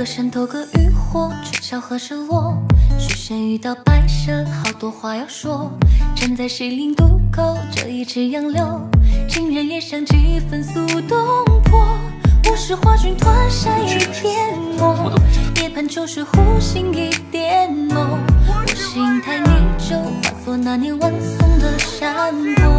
隔山头隔渔火，鹊桥何时落？许仙遇到白蛇，好多话要说。站在西陵渡口，这一池杨柳，竟人也像几分苏东坡。我是花君团扇一点墨，夜盼秋水湖心一点浓。我心太泥鳅，化作那年晚松的山坡。